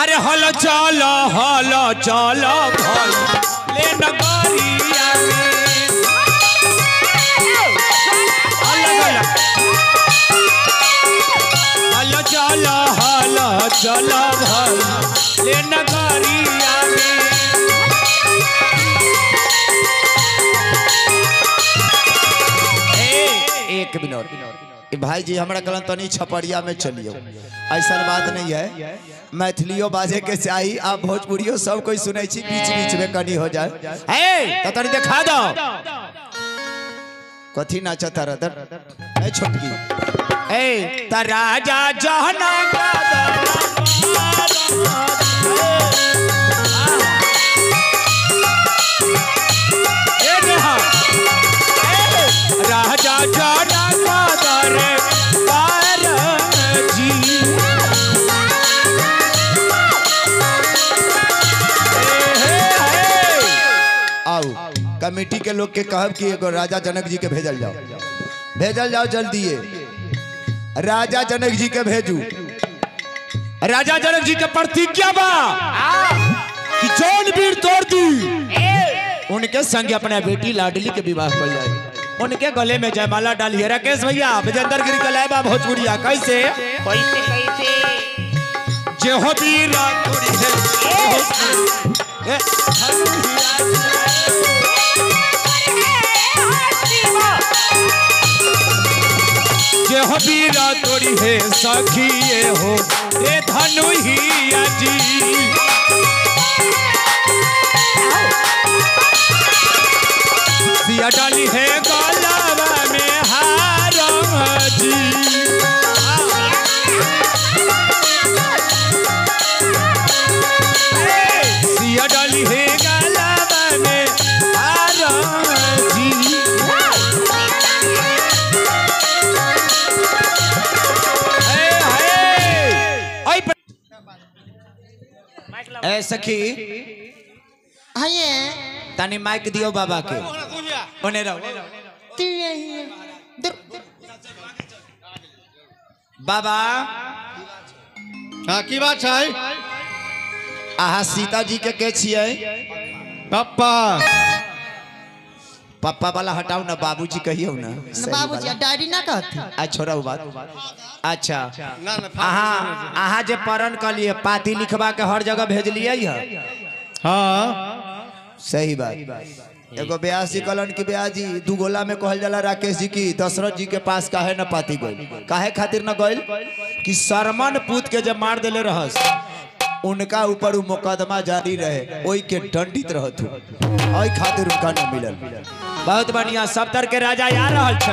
अरे हल चल हल चल भल ले नगरिया हल चल। हल चल भल ले नगरिया भाई जी हमरा कहलन तनी छपड़िया में चलियो ऐसा बात नहीं है मैथिलियो बाजे के चाही आ भोजपुरियो सब कोई सुनै छी बीच बीच में कनी हो जाए ए तो तनी देखा दो कथी नाचत रह ए छोटकी ए त राजा जहना ए कमेटी के लोग के कहब कि एगो राजा जनक जी के भेजल जाओ। भेजल जाओ जल्दी राजा जनक जी के भेजू। राजा जनक जी के प्रतिज्ञा बा कि जौन वीर तोड़ दी। उनके संग अपने बेटी लाडली के विवाह कर जाए उनके गले में जयमाला डालिए राकेश भैया विजेंद्र गिरी का लाइबा भोजपुरिया कैसे? कैसे कैसे? जे हो वीरा तोड़ी है। ए, हो वीरा तोड़ी है सखिए हो ए धनु ही जी सिया डाली है गलावा ए सखी हये तनी माइक दियो बाबा के। ओने रहो। तू यही दूर बाबा। हाँ की बात है आहा सीता जी के के छिए पप्पा। पप्पा वाला हटाओ ना बाबूजी कहियो ना बाबूजी। डैडी ना कहती आ वो बात अच्छा ना ना अहाँ अहाँ जे परण कलिए पाती लिखवा के हर जगह भेजलिए है हाँ सही बात एगो ब्यास जी कहलन कि ब्यास जी दू गोला में कहल जाला राकेश जी की दशरथ जी के पास काहे न पाती गइल काहे खातिर न गइल कि शर्मन पूत के जब मार देले रहस उनका ऊपर मुकदमा जारी रहे ओई के दंडित रहत ओई खातिर उनका न मिलल बहुत बढ़िया सप्तर के राजा आ रहल छ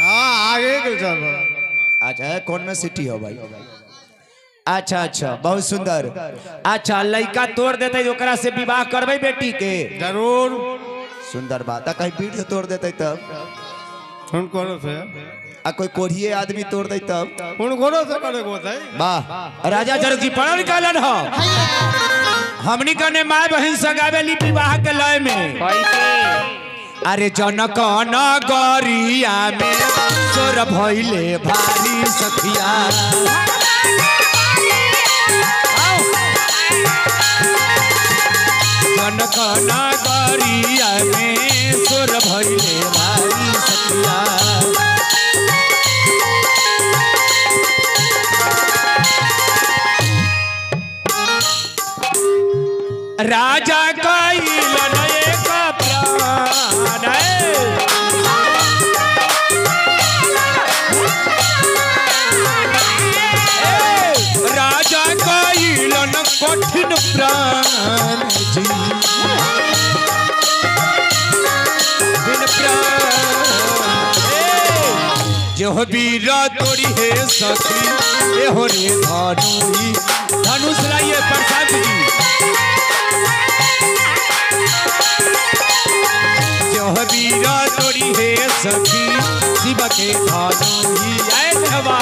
हाँ आगे के सब अच्छा कौन में सिटी हो भाई? अच्छा अच्छा बहुत सुंदर। अच्छा लड़का तोड़ देते ओकरा से विवाह करबे बेटी के। ज़रूर। सुंदर बात आ कहीं पीठ से तोड़ देते तब? फ़ोन करो से। आ कोई कोढ़िए आदमी तोड़ दे तब? फ़ोन करो से करे को है। वाह राजा जनक जी पढ़ल निकालन हो। हमनी कने माय बहन सगावे ली विवाह के लय में। अरे जनक नगरिया में सोर भइले भारी सखिया। जनक नगरिया में सोर भइले भारी सखिया। राजा कैलन ए, बीरा तोड़ी है सखी हो रे धनु ही धनुष लाइए प्रसाद जी। जो बीरा तोड़ी है सखी शिव के धानु ही आए देवा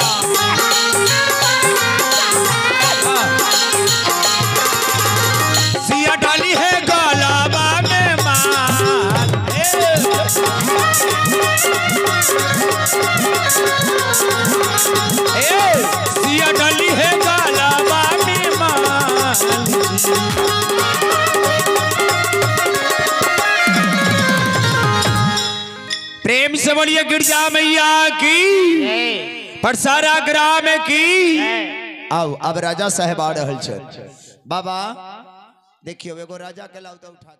बोलिए गिरजा मैया की परसारा ग्राम की। आओ, अब राजा साहब आ रहा बाबा, देखियो, एगो राजा के लाउ तो उठा